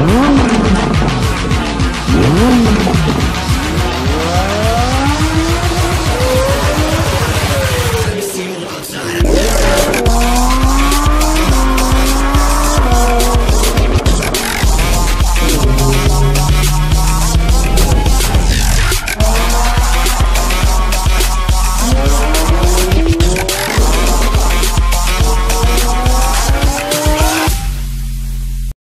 Música